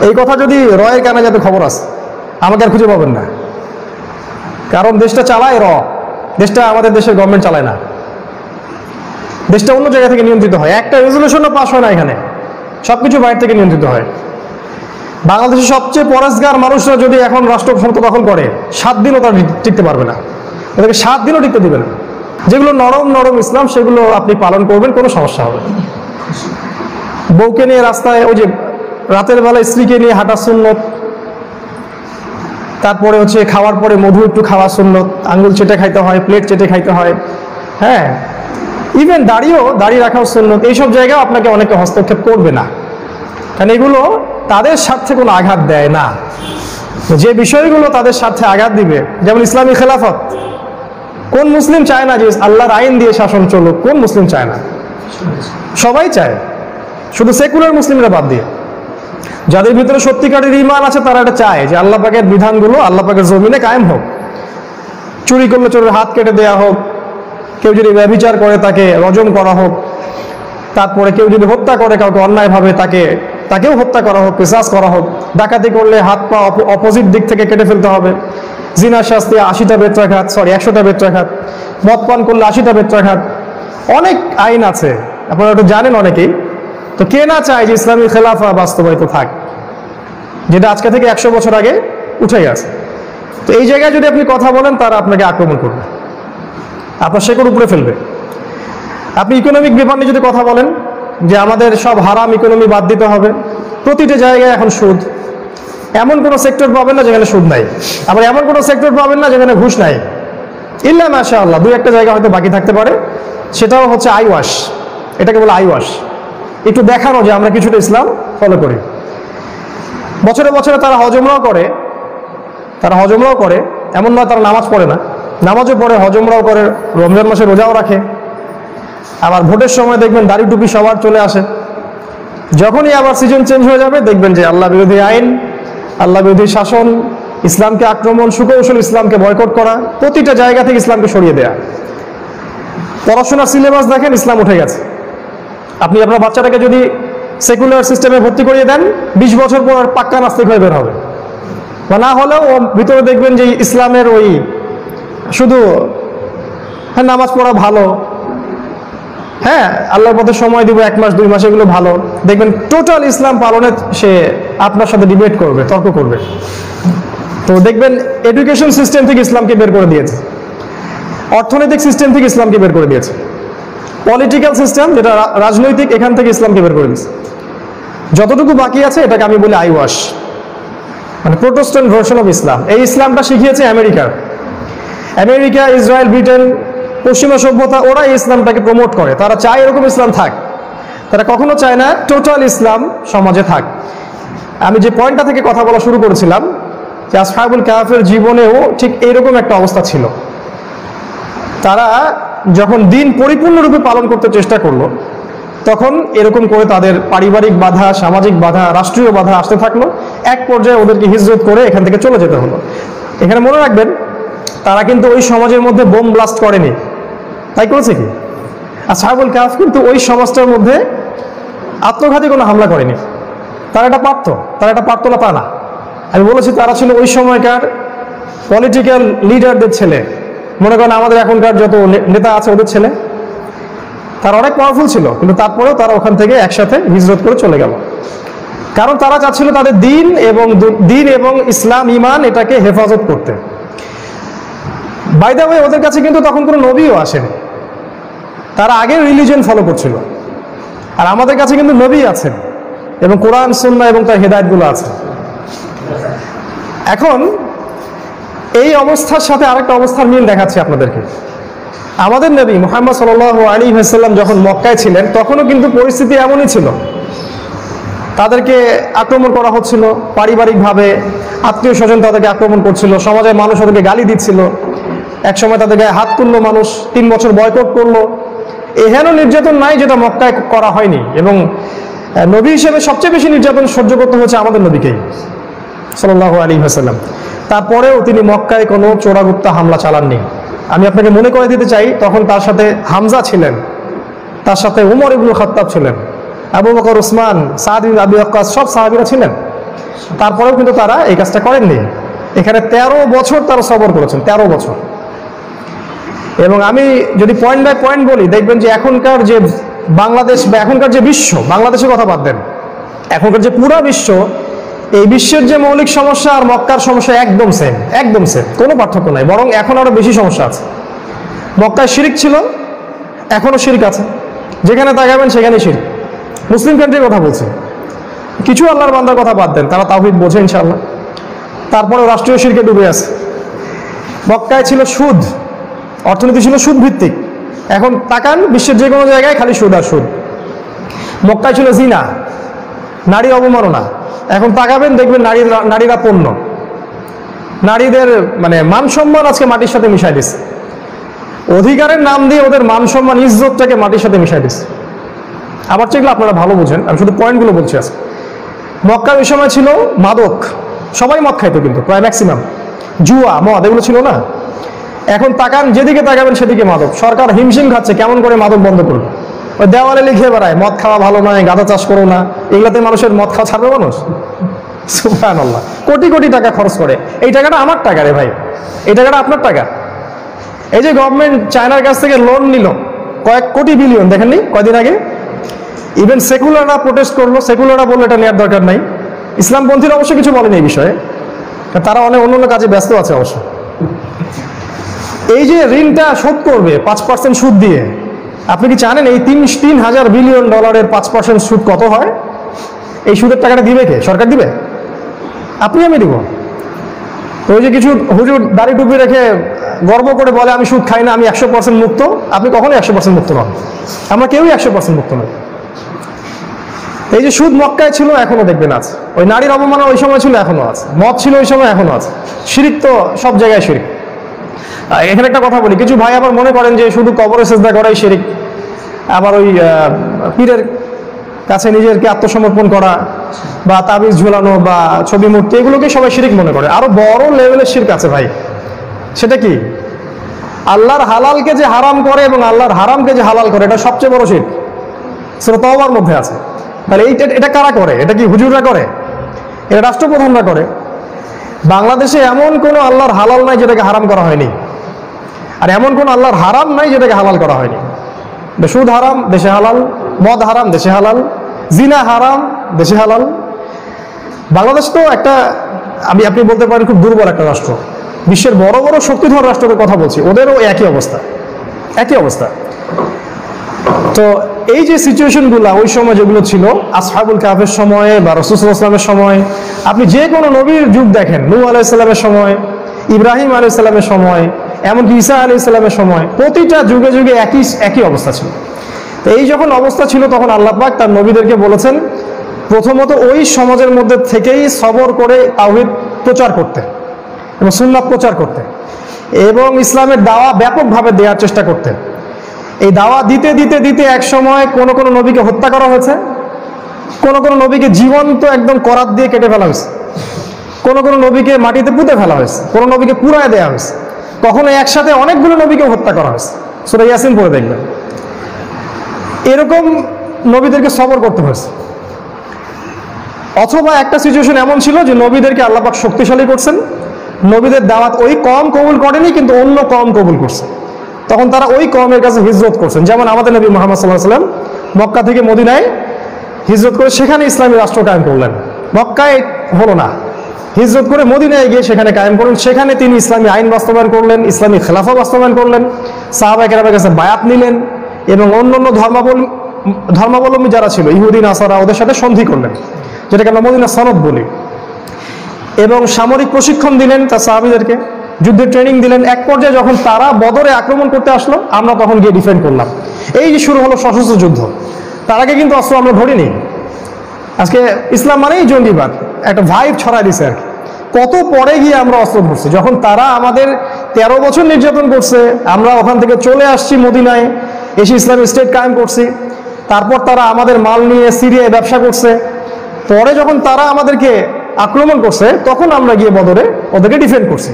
এই কথা যদি রয়ের কানে যাতে খবর আছে, আমাকে আর খুঁজে পাবেন না। কারণ দেশটা চালায় র, দেশটা আমাদের দেশের গভর্নমেন্ট চালায় না। দেশটা অন্য জায়গা থেকে নিয়ন্ত্রিত হয়। একটা রেজলিউশনও পাস হয় না এখানে। সব কিছু বাইরে থেকে নিয়ন্ত্রিত হয়। বাংলাদেশের সবচেয়ে পরেশগার মানুষরা যদি এখন রাষ্ট্র ক্ষমতা দখল করে, সাত দিনও তারা টিকতে পারবে না। ওদেরকে সাত দিনও টিকতে দিবে না। যেগুলো নরম নরম ইসলাম, সেগুলো আপনি পালন করবেন, কোনো সমস্যা হবে। বউকে নিয়ে রাস্তায় ওই যে রাতের বেলা স্ত্রীকে নিয়ে হাঁটা সুন্নত। তারপরে হচ্ছে খাওয়ার পরে মধু একটু খাওয়া সুন্নত। আঙ্গুল চেটে খাইতে হয় প্লেট চেটে খাইতে হয়। হ্যাঁ ইভেন দাড়িও দাড়ি রাখাও সুন্নত। এইসব জায়গায় আপনাকে অনেকে হস্তক্ষেপ করবে না। কারণ এগুলো তাদের স্বার্থে কোনো আঘাত দেয় না। যে বিষয়গুলো তাদের স্বার্থে আঘাত দিবে, যেমন ইসলামী খেলাফত। কোন মুসলিম চায় না যে আল্লাহর আইন দিয়ে শাসন চলুক? কোন মুসলিম চায় না? সবাই চায়। শুধু সেকুলার মুসলিমরা বাদ দিয়ে। যাদের ভিতরে সত্যিকারের ইমান আছে, তারা এটা চায় যে আল্লাহ পাকের বিধানগুলো আল্লাহ পাকের জমিনে কায়েম হোক। চুরি করলে চোরের হাত কেটে দেয়া হোক, কেউ যদি ব্যবিচার করে তাকে রজম করা হোক, তারপরে কেউ যদি হত্যা করে কাউকে অন্যায়ভাবে তাকে, তাকেও হত্যা করা হোক, পেশাস করা হোক, ডাকাতি করলে হাত পা অপোজিট দিক থেকে কেটে ফেলতে হবে। জিনা শাস্তি আশিটা বেত্রাঘাত সরি একশোটা বেত্রাঘাত। মদ পান করলে আশিটা বেত্রাঘাত। অনেক আইন আছে। আপনারা একটু জানেন অনেকেই। তো কে না চায় যে ইসলামী খেলাফা বাস্তবায়িত থাক? যেটা আজকে থেকে একশো বছর আগে উঠে গেছে। তো এই জায়গায় যদি আপনি কথা বলেন, তারা আপনাকে আক্রমণ করবে। আপনার শেকড় উপরে ফেলবে। আপনি ইকোনমিক ব্যাপার নিয়ে যদি কথা বলেন, যে আমাদের সব হারাম ইকোনমি বাদ দিতে হবে, প্রতিটা জায়গায় এখন সুদ। এমন কোনো সেক্টর পাবেন না যেখানে সুদ নাই। আবার এমন কোনো সেক্টর পাবেন না যেখানে ঘুষ নাই। ইল্লা মাশা আল্লাহ দুই একটা জায়গা হয়তো বাকি থাকতে পারে। সেটাও হচ্ছে আইওয়াশ। এটাকে বলে আই ওয়াশ একটু দেখানো যে আমরা কিছুটা ইসলাম ফলো করি। বছরে বছরে তারা হজমরাও করে, তারা হজমরাও করে, এমন নয় তারা নামাজ পড়ে না। নামাজও পড়ে হজমরাও করে, রমজান মাসে রোজাও রাখে। আবার ভোটের সময় দেখবেন দাড়ি টুপি সবার চলে আসে। যখনই আবার সিজন চেঞ্জ হয়ে যাবে, দেখবেন যে আল্লাহ বিরোধী আইন, আল্লাহ বিরোধী শাসন, ইসলামকে আক্রমণ, সুকৌশল ইসলামকে বয়কট করা, প্রতিটা জায়গা থেকে ইসলামকে সরিয়ে দেয়া। পড়াশোনার সিলেবাস দেখেন ইসলাম উঠে গেছে। আপনি আপনার বাচ্চাটাকে যদি সেকুলার সিস্টেমে ভর্তি করিয়ে দেন, বিশ বছর পর পাক্কা নাস্তিক হয়ে বের হবে। বা না হলেও ভিতরে দেখবেন যে ইসলামের ওই শুধু হ্যাঁ নামাজ পড়া ভালো হ্যাঁ আল্লাহর পথে সময় দিব এক মাস, দুই মাস, এগুলো ভালো। দেখবেন টোটাল ইসলাম পালনে সে আপনার সাথে ডিবেট করবে, তর্ক করবে। তো দেখবেন এডুকেশন সিস্টেম থেকে ইসলামকে বের করে দিয়েছে। অর্থনৈতিক সিস্টেম থেকে ইসলামকে বের করে দিয়েছে। পলিটিক্যাল সিস্টেম যেটা রাজনৈতিক, এখান থেকে ইসলামকে বের করে দিয়েছে যতটুকু বাকি আছে, এটাকে আমি বলি আই ওয়াশ মানে প্রোটেস্ট্যান্ট ভার্সন অফ ইসলাম এই ইসলামটা শিখিয়েছে আমেরিকার আমেরিকা, ইসরায়েল, ব্রিটেন, পশ্চিমা সভ্যতা, ওরা এই ইসলামটাকে প্রমোট করে। তারা চায় এরকম ইসলাম থাক। তারা কখনো চায় না টোটাল ইসলাম সমাজে থাক। আমি যে পয়েন্টটা থেকে কথা বলা শুরু করেছিলাম, যে আসফাবুল কাহাফের জীবনেও ঠিক এইরকম একটা অবস্থা ছিল। তারা যখন দিন পরিপূর্ণরূপে পালন করতে চেষ্টা করল, তখন এরকম করে তাদের পারিবারিক বাধা, সামাজিক বাধা, রাষ্ট্রীয় বাধা আসতে থাকল। এক পর্যায়ে ওদেরকে হিজরত করে এখান থেকে চলে যেতে হলো। এখানে মনে রাখবেন, তারা কিন্তু ওই সমাজের মধ্যে বোম ব্লাস্ট করেনি। তাই করেছে কি? আর সাহাবুল কাফ কিন্তু ওই সমাজটার মধ্যে আত্মঘাতী কোনো হামলা করেনি। তারা এটা পারত, তারা এটা পারত না তা না। আমি বলেছি, তারা ছিল ওই সময়কার পলিটিক্যাল লিডারদের ছেলে। মনে করেন আমাদের এখনকার যত নেতা আছে, ওদের ছেলে, তারা অনেক পাওয়ারফুল ছিল, কিন্তু তারপরেও তারা ওখান থেকে একসাথে হিজরত করে চলে গেল। কারণ তারা চাচ্ছিল তাদের দিন এবং দিন এবং ইসলাম ইমান এটাকে হেফাজত করতে। বাই দ্য ওয়ে ওদের কাছে কিন্তু তখন কোনো নবীও আসেনি। তারা আগে রিলিজিয়ন ফলো করছিল। আর আমাদের কাছে কিন্তু নবী আছেন এবং কোরআন, সুন্নাহ এবং তার হেদায়তগুলো আছে। এখন এই অবস্থার সাথে আরেকটা অবস্থার মিল দেখাচ্ছি আপনাদেরকে। আমাদের নবী মোহাম্মদ সাল আলী হাসাল্লাম যখন মক্কায় ছিলেন, তখনও কিন্তু পরিস্থিতি এমনই ছিল। তাদেরকে আক্রমণ করা হচ্ছিল পারিবারিকভাবে আত্মীয় স্বজন তাদেরকে আক্রমণ করছিল, সমাজের মানুষ তাদেরকে গালি দিচ্ছিল। একসময় তাদের গায়ে হাত তুললো মানুষ, তিন বছর বয়কট করল। এহেন নির্যাতন নাই যেটা মক্কায় করা হয়নি এবং নবী হিসেবে সবচেয়ে বেশি নির্যাতন সহ্য করতে হচ্ছে আমাদের নবীকেই সাল্লাহ আলী হাসাল্লাম তারপরেও তিনি মক্কায় কোনো চোরাগুপ্তা হামলা চালাননি। আমি আপনাকে মনে করে দিতে চাই, তখন তার সাথে হামজা ছিলেন, তার সাথে উমর ইবুল খত্তাব ছিলেন, আবু বকর, উসমান, সাদ বিন আবি আক্কাস সব সাহাবিরা ছিলেন। তারপরেও কিন্তু তারা এই কাজটা করেননি। এখানে তেরো বছর তারা সবর করেছেন, তেরো বছর। এবং আমি যদি পয়েন্ট বাই পয়েন্ট বলি, দেখবেন যে এখনকার যে বাংলাদেশ বা এখনকার যে বিশ্ব, বাংলাদেশের কথা বাদ দেন, এখনকার যে পুরো বিশ্ব এই বিশ্বের যে মৌলিক সমস্যা আর মক্কার সমস্যা একদম সেম একদম সেম কোনো পার্থক্য নাই। বরং এখন আরও বেশি সমস্যা আছে। মক্কায় শিরিক ছিল, এখনও শিরিক আছে। যেখানে তাকাবেন সেখানে শিরিক। মুসলিম কান্ট্রির কথা বলছি। কিছু আল্লাহর বান্দার কথা বাদ দেন, তারা তাওহিদ বোঝে ইনশাআল্লাহ। তারপরে রাষ্ট্রীয় শিরকে ডুবে আছে। মক্কায় ছিল সুদ, অর্থনীতি ছিল সুদ ভিত্তিক এখন তাকান, বিশ্বের যে কোনো জায়গায় খালি সুদ আর সুদ। মক্কায় ছিল জিনা নারী অবমাননা। এখন তাকাবেন, দেখবেন নারী নারীরা পণ্য নারীদের মানে মান সম্মান আজকে মাটির সাথে মিশাই দিচ্ছে অধিকারের নাম দিয়ে ওদের মান সম্মান ইজ্জতটাকে মাটির সাথে মিশাই দিচ্ছে আবার যেগুলো আপনারা ভালো বুঝেন, আমি শুধু পয়েন্টগুলো বলছি আজকে। মক্কা ওই সময় ছিল মাদক। সবাই মদ খাইতো কিন্তু, প্রায় ম্যাক্সিমাম। জুয়া, মদ, এগুলো ছিল না। এখন তাকান, যেদিকে তাকাবেন সেদিকে মাদক। সরকার হিমশিম খাচ্ছে, কেমন করে মাদক বন্ধ করবে? ওই দেওয়ালে লিখে বেড়ায়, মদ খাওয়া ভালো নয়, গাঁদা চাষ করো না। এগুলাতে মানুষের মদ খাওয়া ছাড়বে মানুষ? সুবহানাল্লাহ। কোটি কোটি টাকা খরচ করে। এই টাকাটা আমার টাকা রে ভাই। এই টাকাটা আপনার টাকা। এই যে গভর্নমেন্ট চায়নার কাছ থেকে লোন নিল, কয়েক কোটি বিলিয়ন দেখেননি? কয়দিন আগে? ইভেন সেকুলাররা প্রোটেস্ট করল। সেকুলাররা বলল এটা নেওয়ার দরকার নাই। ইসলামপন্থীরা অবশ্য কিছু বলেনি এই বিষয়ে। তারা অনেক অন্য অন্য কাজে ব্যস্ত আছে অবশ্য। এই যে ঋণটা শোধ করবে পাঁচ পার্সেন্ট সুদ দিয়ে আপনি কি জানেন এই তিন তিন হাজার বিলিয়ন ডলারের পাঁচ পার্সেন্ট সুদ কত হয়? এই সুদের টাকাটা দিবে কে? সরকার দিবে? আপনি আমি দিব। তো ওই যে কিছু হুজুর দাড়ি টুপি রেখে গর্ব করে বলে, আমি সুদ খাই না, আমি একশো পার্সেন্ট মুক্ত। আপনি কখনোই একশো পার্সেন্ট মুক্ত নন। আমরা কেউই একশো পার্সেন্ট মুক্ত নই। এই যে সুদ মক্কায় ছিল, এখনও দেখবেন আছে ওই নারীর অবমাননা ওই সময় ছিল, এখনও আছে মদ ছিল, ওই সময় এখনও আছে শিরিক তো সব জায়গায় শিরিক। এখানে একটা কথা বলি। কিছু ভাই আবার মনে করেন যে শুধু কবরে সেজদা করাই শিরিক। আবার ওই পীরের কাছে নিজেরকে আত্মসমর্পণ করা বা তাবিজ ঝুলানো বা ছবি মূর্তি এগুলোকে সবাই শিরিক মনে করে। আরও বড় লেভেলের শিরক আছে ভাই। সেটা কি? আল্লাহর হালালকে যে হারাম করে এবং আল্লাহর হারামকে যে হালাল করে, এটা সবচেয়ে বড় শির সেটা মধ্যে আছে। তাহলে এইটা, এটা কারা করে? এটা কি হুজুররা করে? এটা রাষ্ট্রপ্রধানরা করে? বাংলাদেশে এমন কোনো আল্লাহর হালাল নাই যেটাকে হারাম করা হয়নি। আর এমন কোন আল্লাহর হারাম নাই যেটাকে হালাল করা হয়নি। সুদ হারাম, দেশে হালাল, মদ হারাম, দেশে হালাল, জিনা হারাম, দেশে হালাল। বাংলাদেশ তো একটা, আমি, আপনি বলতে পারেন খুব দুর্বল একটা রাষ্ট্র। বিশ্বের বড় বড় শক্তিধর রাষ্ট্রের কথা বলছি, ওদেরও একই অবস্থা একই অবস্থা। তো এই যে সিচুয়েশনগুলো ওই সময় যেগুলো ছিল, আসহাবুল কাফের সময়ে বা রসুল আসলামের সময়, আপনি যে কোনো নবীর যুগ দেখেন নূ আলাইসাল্লামের সময়, ইব্রাহিম আলাইসাল্লামের সময় এমনকি ঈসা ইসলামের সময় প্রতিটা যুগে যুগে একই একই অবস্থা ছিল। তো এই যখন অবস্থা ছিল তখন আল্লাহ পাক তার নবীদেরকে বলেছেন, প্রথমত ওই সমাজের মধ্যে থেকেই সবর করে তাওহিদ প্রচার করতে এবং সুন্নাত প্রচার করতে এবং ইসলামের দাওয়া ব্যাপকভাবে দেওয়ার চেষ্টা করতে। এই দাওয়া দিতে দিতে দিতে এক সময় কোন কোন নবীকে হত্যা করা হয়েছে, কোন কোন নবীকে জীবন্ত একদম করাত দিয়ে কেটে ফেলা হয়েছে, কোন কোন নবীকে মাটিতে পুঁতে ফেলা হয়েছে, কোন নবীকে পুরায় দেওয়া হয়েছে। কখনো একসাথে অনেকগুলো নবীকে হত্যা করা হয়েছে। সুরা ইয়াসিন পড়ে দেখবেন। এরকম নবীদেরকে সবর করতে হয়েছে। অথবা একটা সিচুয়েশন এমন ছিল যে নবীদেরকে আল্লাপাক শক্তিশালী করছেন। নবীদের দাওয়াত ওই কম কবুল করেনি, কিন্তু অন্য কম কবুল করছে। তখন তারা ওই কমের কাছে হিজরত করছেন। যেমন আমাদের নবী মোহাম্মদ সাল্লাহ সাল্লাম মক্কা থেকে মদিনায় হিজরত করে সেখানে ইসলামী রাষ্ট্র কায়েম করলেন। মক্কায় হলো না। হিজরত করে মদিনায় গিয়ে সেখানে কায়েম করলেন সেখানে তিনি ইসলামী আইন বাস্তবায়ন করলেন, ইসলামী খেলাফা বাস্তবায়ন করলেন সাহাবাহিকের কাছে বায়াত নিলেন এবং অন্য অন্য ধর্মাবলম্বী ধর্মাবলম্বী যারা ছিল ইহুদিন আসারা ওদের সাথে সন্ধি করলেন, যেটাকে আমরা মদিনা সনদ বলি। এবং সামরিক প্রশিক্ষণ দিলেন তার সাহাবিদেরকে, যুদ্ধের ট্রেনিং দিলেন। এক পর্যায়ে যখন তারা বদরে আক্রমণ করতে আসলো, আমরা তখন গিয়ে ডিফেন্ড করলাম। এই যে শুরু হলো সশস্ত্র যুদ্ধ, তার আগে কিন্তু অস্ত্র আমরা ধরিনি। আজকে ইসলাম মানেই জঙ্গিবাদ। একটা ভাইব ছড়াই দিছে আর কি। কত পরে গিয়ে আমরা অস্ত্র ধরছি। যখন তারা আমাদের তেরো বছর নির্যাতন করছে, আমরা ওখান থেকে চলে আসছি মদিনায়, এসে ইসলামিক স্টেট কায়েম করছি। তারপর তারা আমাদের মাল নিয়ে সিরিয়ায় ব্যবসা করছে। পরে যখন তারা আমাদেরকে আক্রমণ করছে, তখন আমরা গিয়ে বদরে ওদেরকে ডিফেন্ড করছি।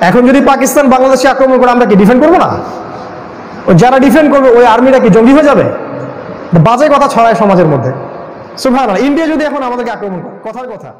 এখন যদি পাকিস্তান বাংলাদেশে আক্রমণ করে, আমরা কি ডিফেন্ড করব না? যারা ডিফেন্ড করবে, ওই আর্মিটা কি জঙ্গি হয়ে যাবে? বাজে কথা ছড়ায় সমাজের মধ্যে। সুভান ইন্ডিয়া যদি এখন আমাদেরকে আক্রমণ করে কথার কথা।